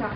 Hola,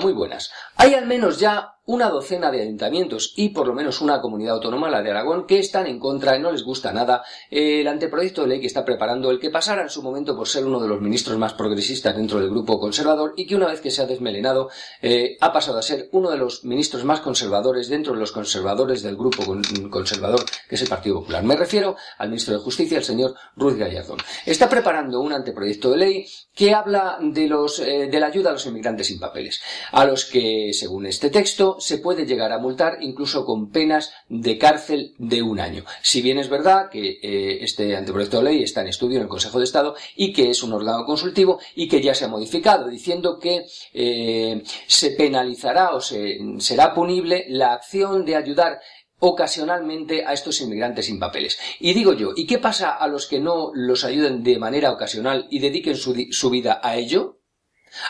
muy buenas. Hay al menos ya una docena de ayuntamientos y por lo menos una comunidad autónoma, la de Aragón, que están en contra y no les gusta nada el anteproyecto de ley que está preparando el que pasara en su momento por ser uno de los ministros más progresistas dentro del grupo conservador y que una vez que se ha desmelenado eh, ha pasado a ser uno de los ministros más conservadores dentro de los conservadores del grupo conservador que es el Partido Popular. Me refiero al ministro de Justicia, el señor Ruiz Gallardón. Está preparando un anteproyecto de ley que habla de, los, eh, de la ayuda a los inmigrantes sin papeles, a los que, según este texto, se puede llegar a multar incluso con penas de cárcel de un año. Si bien es verdad que eh, este anteproyecto de ley está en estudio en el Consejo de Estado y que es un órgano consultivo y que ya se ha modificado diciendo que eh, se penalizará o se, será punible la acción de ayudar ocasionalmente a estos inmigrantes sin papeles. Y digo yo, ¿y qué pasa a los que no los ayuden de manera ocasional y dediquen su, su vida a ello?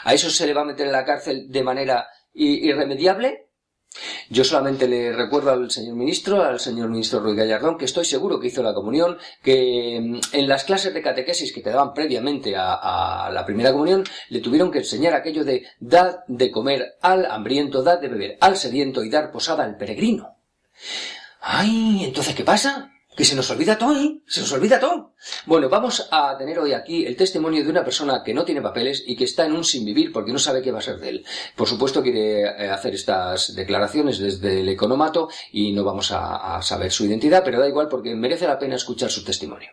¿A eso se le va a meter en la cárcel de manera irremediable? Yo solamente le recuerdo al señor ministro, al señor ministro Ruiz Gallardón, que estoy seguro que hizo la comunión, que mm, en las clases de catequesis que te daban previamente a, a, la primera comunión, le tuvieron que enseñar aquello de dar de comer al hambriento, dar de beber al sediento y dar posada al peregrino. Ay, entonces, ¿qué pasa? Que se nos olvida todo, ¿eh? Se nos olvida todo. Bueno, vamos a tener hoy aquí el testimonio de una persona que no tiene papeles y que está en un sin vivir porque no sabe qué va a ser de él. Por supuesto quiere eh, hacer estas declaraciones desde el economato y no vamos a, a saber su identidad, pero da igual porque merece la pena escuchar su testimonio.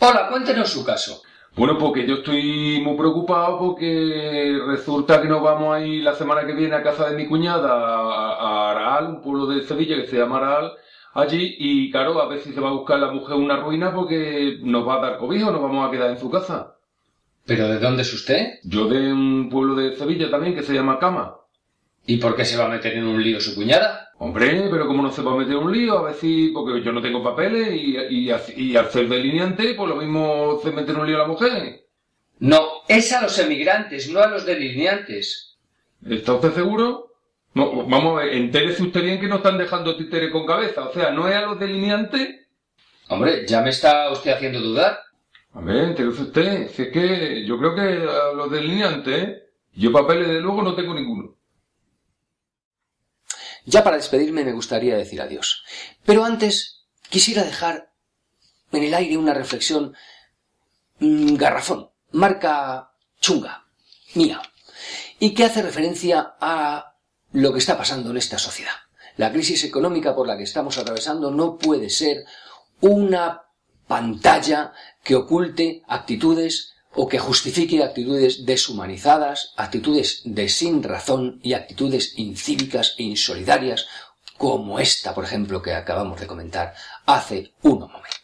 Hola, cuéntenos su caso. Bueno, porque yo estoy muy preocupado porque resulta que nos vamos a ir la semana que viene a casa de mi cuñada, a, Araal, un pueblo de Sevilla que se llama Araal, allí, y claro, a ver si se va a buscar la mujer una ruina porque nos va a dar cobijo, nos vamos a quedar en su casa. ¿Pero de dónde es usted? Yo de un pueblo de Sevilla también que se llama Cama. ¿Y por qué se va a meter en un lío su cuñada? Hombre, pero como no se va a meter en un lío, a ver si, porque yo no tengo papeles y, y, y al ser delineante, pues lo mismo se mete en un lío la mujer. No, es a los emigrantes, no a los delineantes. ¿Está usted seguro? No, vamos a ver, entérese usted bien que no están dejando títere con cabeza, o sea, ¿no es a los delineantes? Hombre, ya me está usted haciendo dudar. A ver, entérese usted, si es que yo creo que a los delineantes, yo papeles de luego no tengo ninguno. Ya para despedirme me gustaría decir adiós. Pero antes quisiera dejar en el aire una reflexión mmm, garrafón, marca chunga, mía, y que hace referencia a lo que está pasando en esta sociedad. La crisis económica por la que estamos atravesando no puede ser una pantalla que oculte actitudes o que justifique actitudes deshumanizadas, actitudes de sin razón y actitudes incívicas e insolidarias como esta, por ejemplo, que acabamos de comentar hace unos momentos.